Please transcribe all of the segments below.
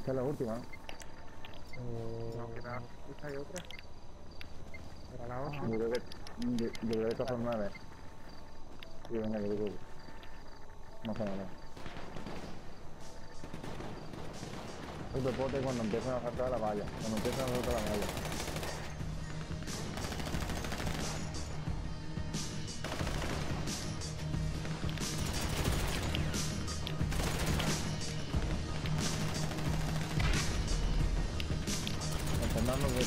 Esta es la última, ¿no? Eh, No, queda. Esta hay otra. Era la otra. Yo creo que, yo, yo creo que estas son nueve. Sí, venga, yo creo que... No sé, sé. El deporte cuando empiezan a saltar la valla. Cuando empiezan a saltar la valla.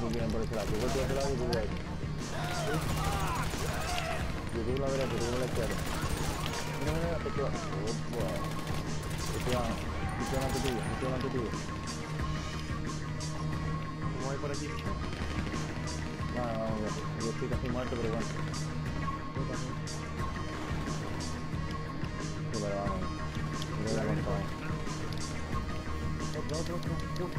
Tú tienes por ese lado. Yo por ese lado y tú. Yo la creo la izquierda. Mira, mira. Esto va. Esto va delante tuyo, esto va delante tuyo. ¿Cómo hay por aquí? No, yo estoy casi muerto, pero bueno. Yo también. 状況を。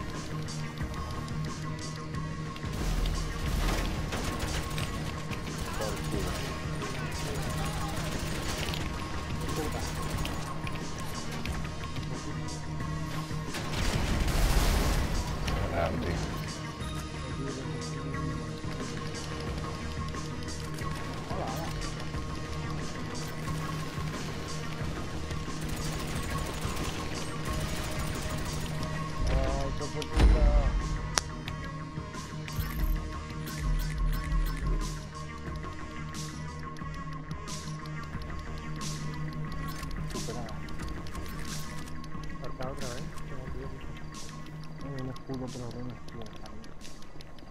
Un escudo, pero no un escudo.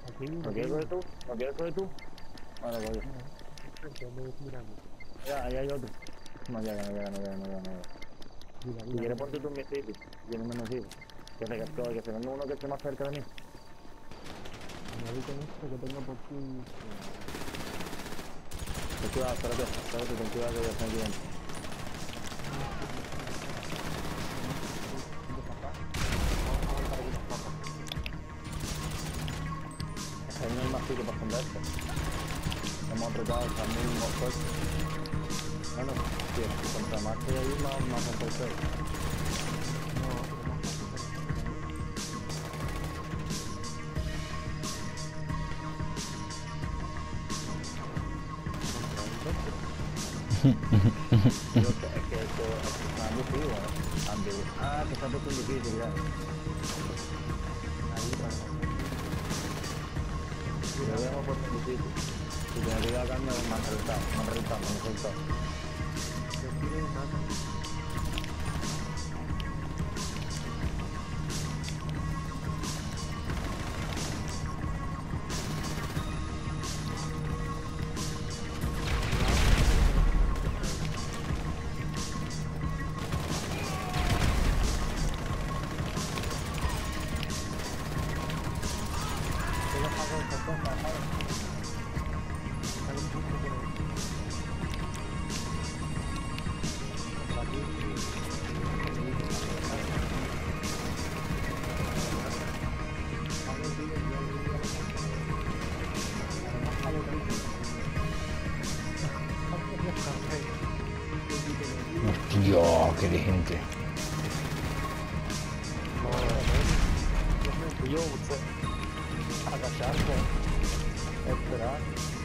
Aquí, ¿Lo quieres coger tú? ¿Lo quieres coger tú? Vale. Ya, ahí hay otro. No llega, no llega, no llega, no llega, no llega. Mira, Si quieres ponte tú en mi sitio, yo no me. Que se, que, que se venga uno que esté más cerca de mí. me voy con esto que tengo por aquí. Ten cuidado, espérate, espérate, ten cuidado que ya aquí dentro. Que ahí no hay más sitio para esconderse. Hemos apretado también muy fuerte. Bueno, sí, contra más que ahí, más, más fuerte es. Yo, es que esto está ambiguo, ¿eh? Ambiguo. Ah, que está puesto en difícil, ya. Ahí, bueno. Lo en difícil. Si que ir acá, me han reventado, me han reventado, me han reventado. Hostia, qué de gente. Agacharse, esperar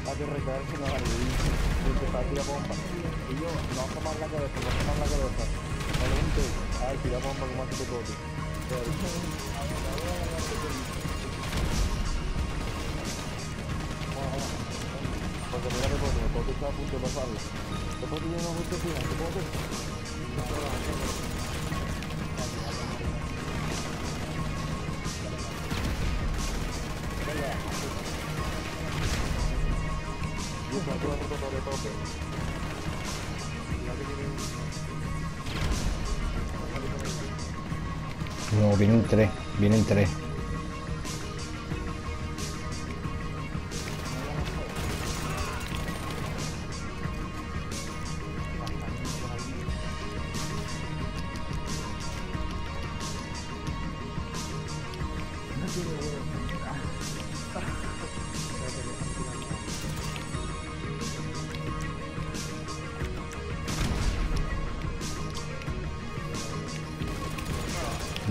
a que recargue la barriguita y empezar a tirar bomba. Y yo no asomar la cabeza, no asomar la cabeza. Me levanté, ay, tira bomba como hace todo. Porque mira que el pote está a punto de pasarlo. Vuelta final. No, vienen tres, vienen tres.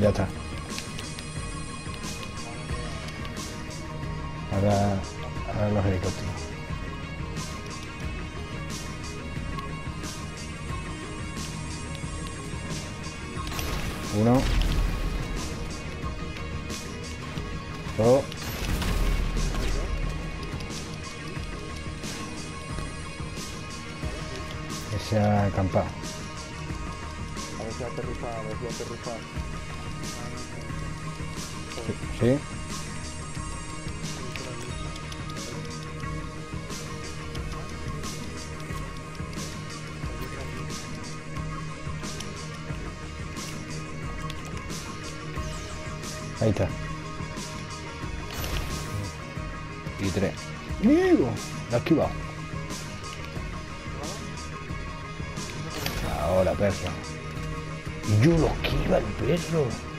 Ya está. Ahora, ahora los helicópteros. Uno. Dos. Ese ha acampado. A ver si aterriza, a ver si aterriza. ¿Sí? Ahí está. Y tres. ¡Diego! Lo ha esquivado. Ahora, perro. Yo lo esquiva el perro.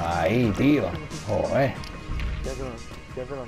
Ahí, tío. Joder. Ya se lo, ya se lo,